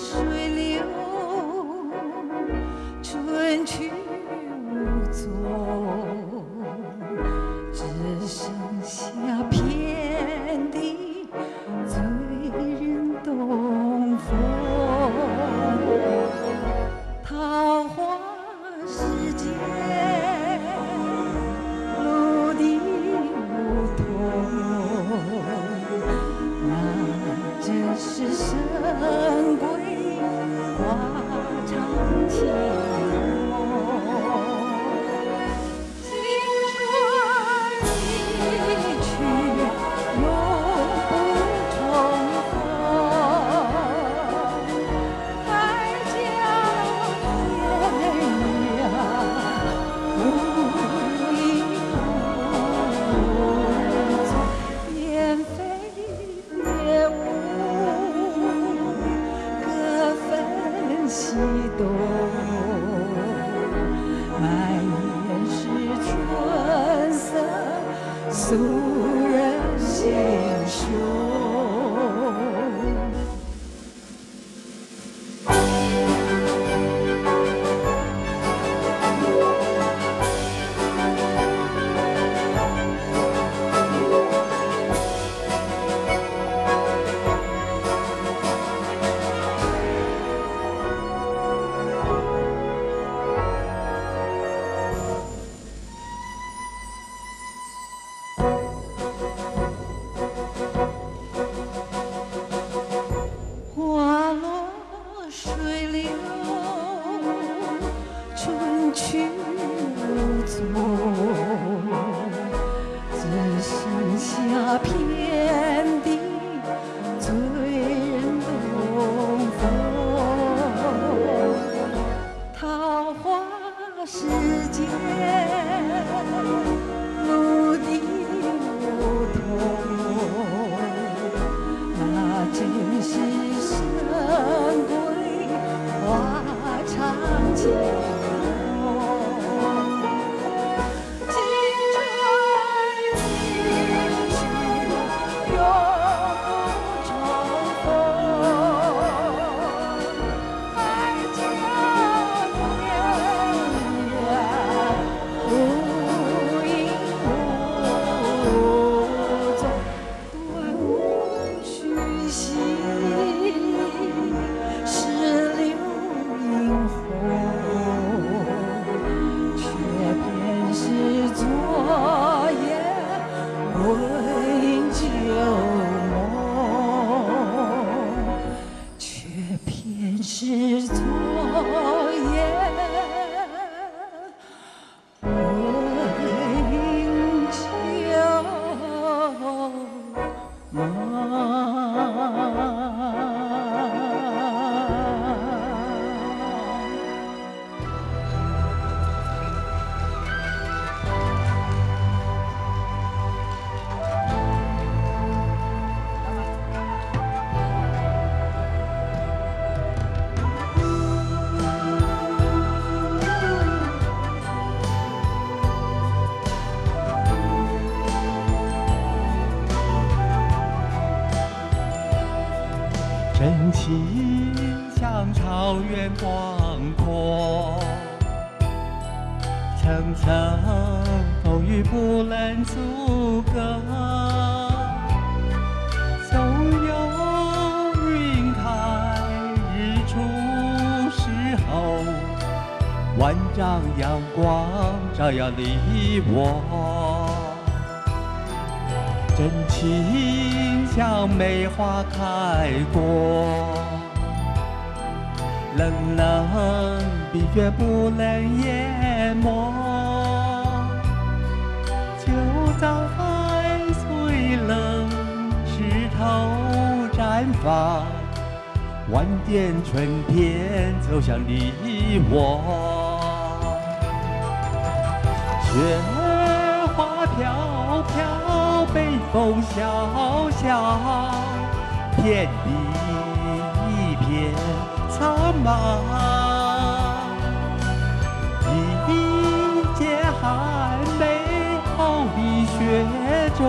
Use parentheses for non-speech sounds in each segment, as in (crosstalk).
sweet. she's 真情像草原广阔，层层风雨不能阻隔。总有云开日出时候，万丈阳光照耀你我。心像梅花开过，冷冷冰雪不能淹没。就在最冷枝头绽放，万点春天走向你我。雪，北风萧萧，天地一片苍茫。一介寒梅傲立雪中，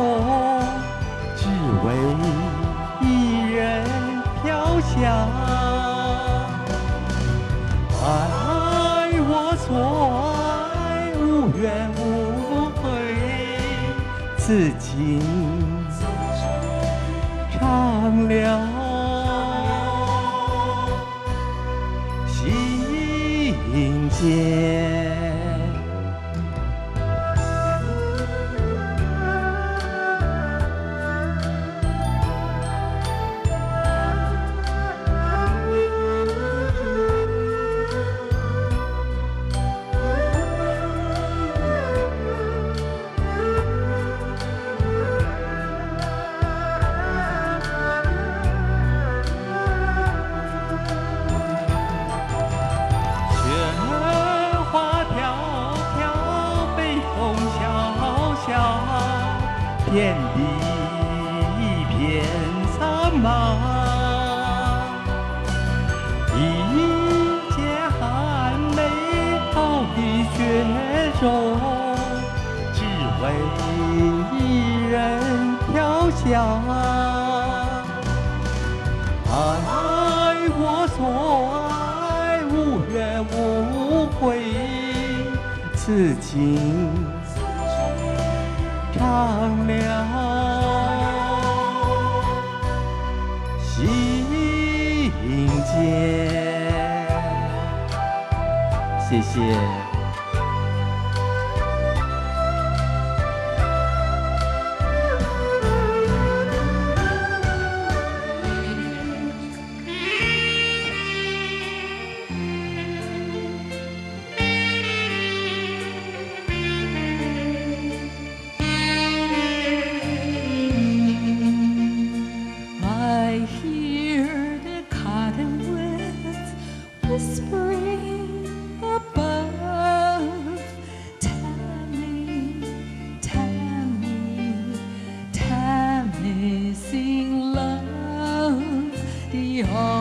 只为一人飘香。自己唱了。一肩寒梅傲立雪中，只为一人飘香。爱我所爱，无怨无悔，此情长留。谢谢。Oh.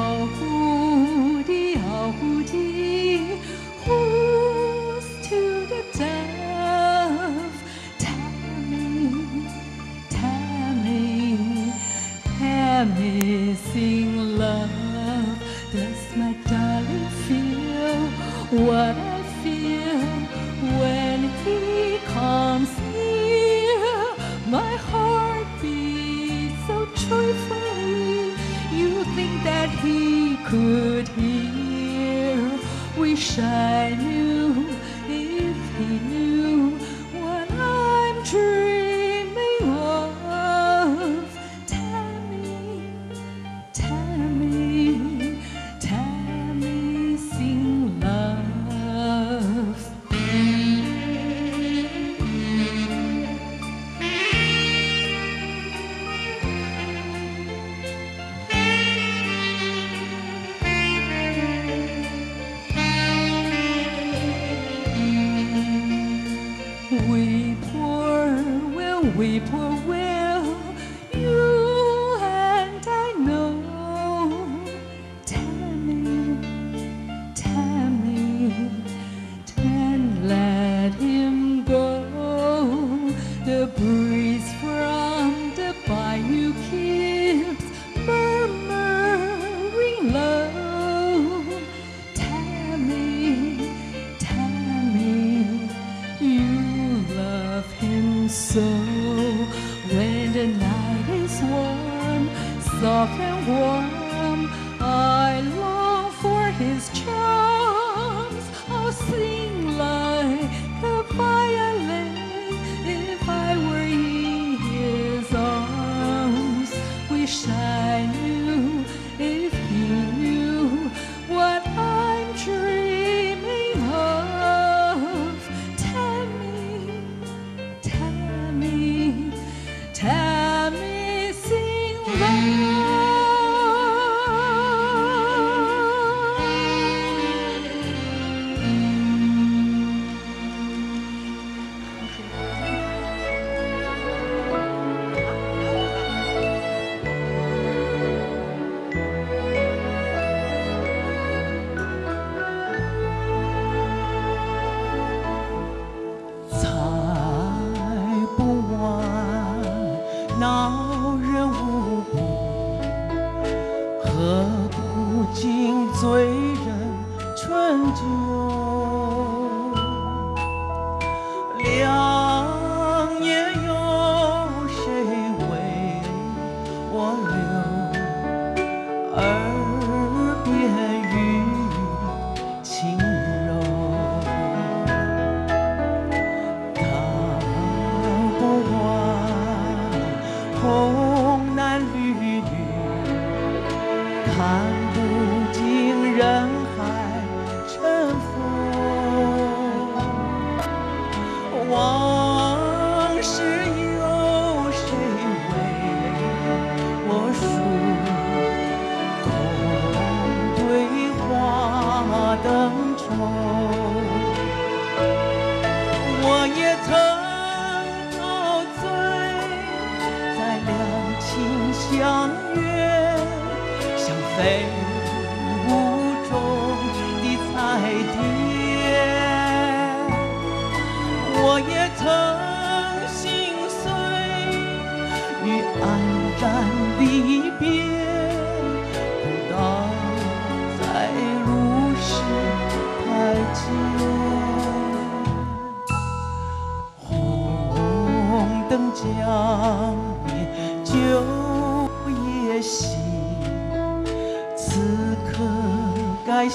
here we shine you. We poor will weep will soft and warm. I long for his child. say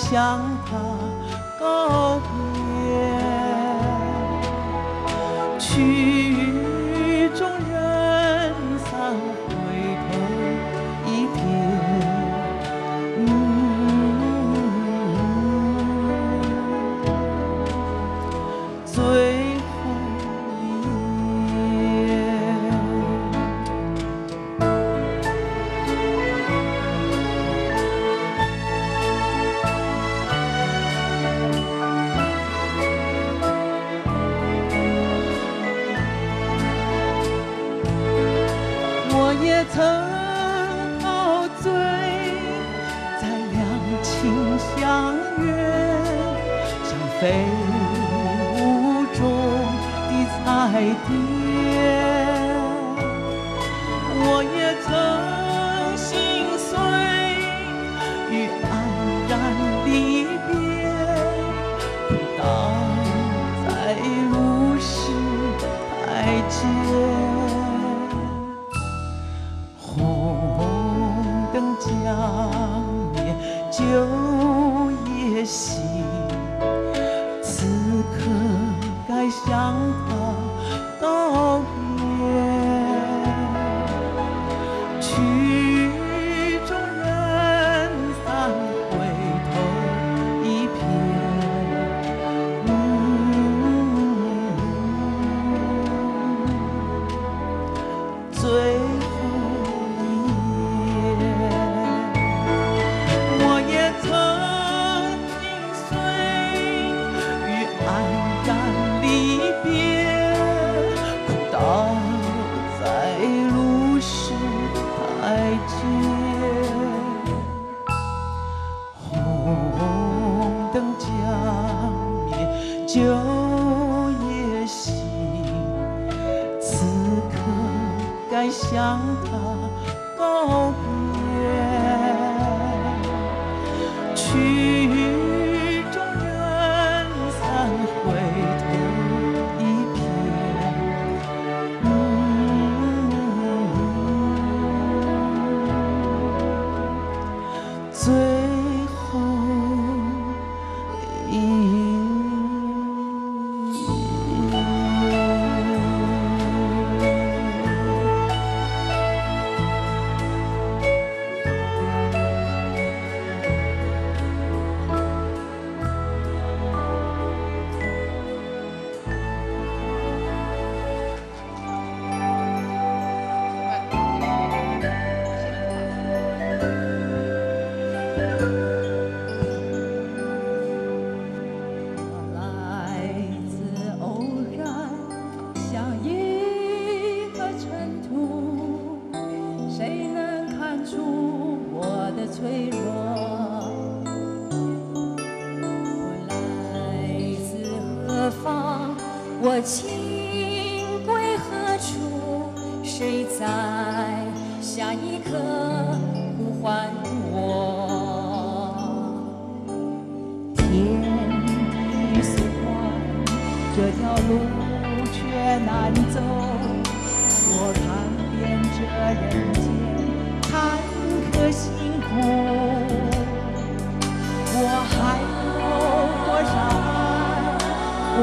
想 cheese. 一刻呼唤我？天地虽宽，这条路却难走。我看遍这人间坎坷辛苦，我还有多少爱？我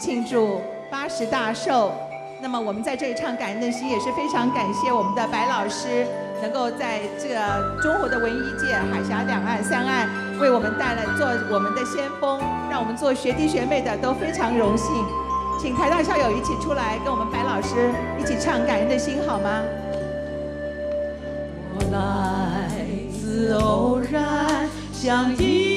庆祝八十大寿。那么我们在这里唱感恩的心，也是非常感谢我们的白老师能够在这个中国的文艺界、海峡两岸三岸为我们带来做我们的先锋，让我们做学弟学妹的都非常荣幸。请台大校友一起出来跟我们白老师一起唱感恩的心好吗？我来自偶然，像一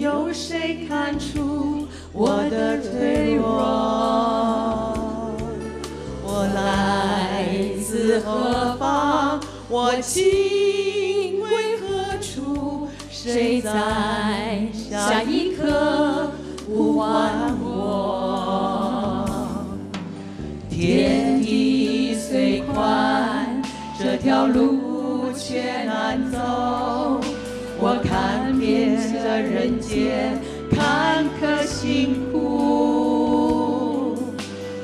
有谁看出我的脆弱？我来自何方？我情归何处？谁在下一刻呼唤我？天地虽宽，这条路却难走。我看的人间坎坷辛苦，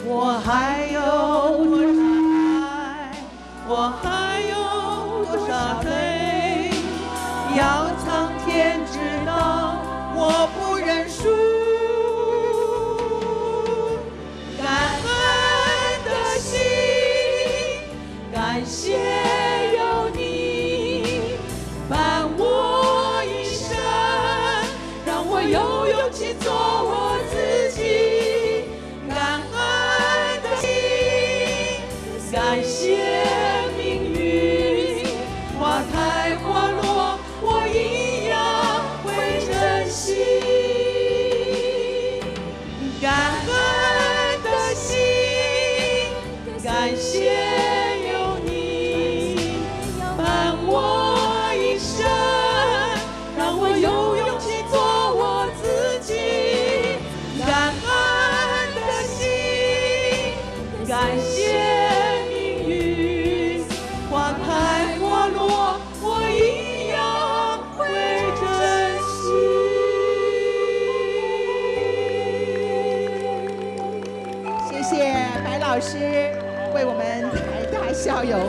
我还有多少爱？我还有多少泪？要苍天知道，我不感谢。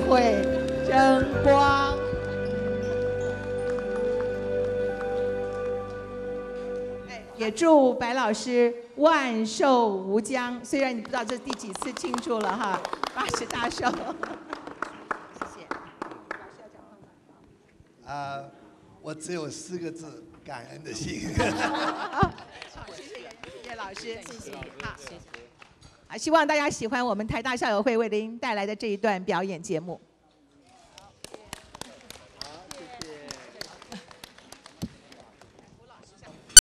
会争光。哎也祝白老师万寿无疆。虽然你不知道这是第几次庆祝了哈，(laughs) 八十大寿。谢谢。啊、我只有四个字：感恩的心。(laughs) (laughs) 好，谢谢谢谢老师，谢谢。好，谢谢。啊，希望大家喜欢我们台大校友会为您带来的这一段表演节目。